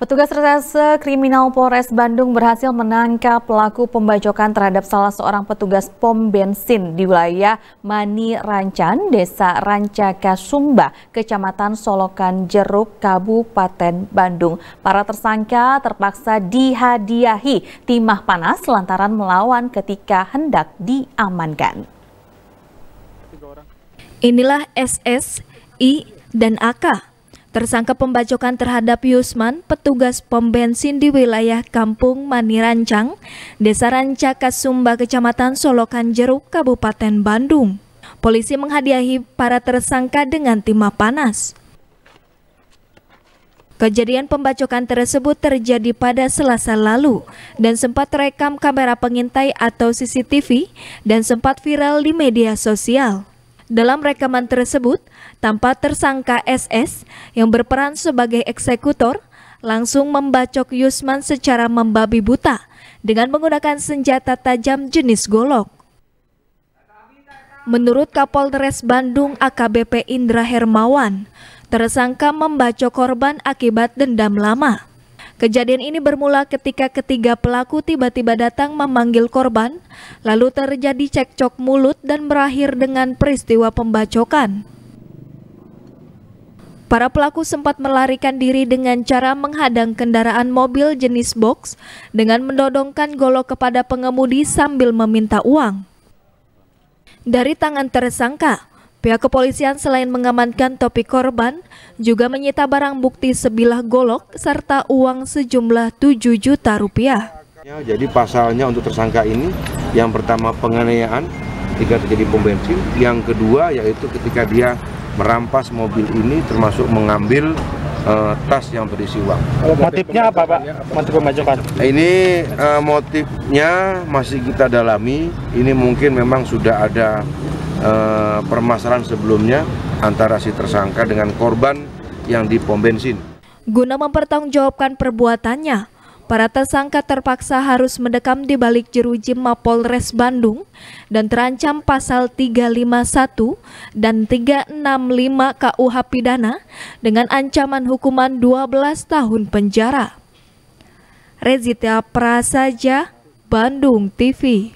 Petugas reserse kriminal Polres Bandung berhasil menangkap pelaku pembacokan terhadap salah seorang petugas pom bensin di wilayah Mani Rancan, Desa Rancaka Sumba, Kecamatan Solokan Jeruk, Kabupaten Bandung. Para tersangka terpaksa dihadiahi timah panas lantaran melawan ketika hendak diamankan. Inilah SS, I, dan AK Tersangka pembacokan terhadap Yusman, petugas pom bensin di wilayah Kampung Manirancang, Desa Rancaka Sumba, Kecamatan Solokan Jeruk, Kabupaten Bandung. Polisi menghadiahi para tersangka dengan timah panas. Kejadian pembacokan tersebut terjadi pada Selasa lalu dan sempat terekam kamera pengintai atau CCTV dan sempat viral di media sosial. Dalam rekaman tersebut, tampak tersangka SS yang berperan sebagai eksekutor langsung membacok Yusman secara membabi buta dengan menggunakan senjata tajam jenis golok. Menurut Kapolres Bandung AKBP Indra Hermawan, tersangka membacok korban akibat dendam lama. Kejadian ini bermula ketika ketiga pelaku tiba-tiba datang memanggil korban, lalu terjadi cekcok mulut dan berakhir dengan peristiwa pembacokan. Para pelaku sempat melarikan diri dengan cara menghadang kendaraan mobil jenis box dengan mendodongkan golok kepada pengemudi sambil meminta uang. Dari tangan tersangka, Pihak kepolisian selain mengamankan topi korban, juga menyita barang bukti sebilah golok serta uang sejumlah 7 juta rupiah. Ya, jadi pasalnya untuk tersangka ini, yang pertama penganiayaan ketika terjadi pom bensin, yang kedua yaitu ketika dia merampas mobil ini termasuk mengambil uh, tas yang berisi uang. Motifnya apa Pak? Motif pembacokan? Ini uh, motifnya masih kita dalami, ini mungkin memang sudah ada eh, permasalahan sebelumnya antara si tersangka dengan korban yang di pom bensin. Guna mempertanggungjawabkan perbuatannya, para tersangka terpaksa harus mendekam di balik jeruji Mapolres Bandung dan terancam pasal 351 dan 365 KUH pidana dengan ancaman hukuman 12 tahun penjara. Rezita Prasaja, Bandung TV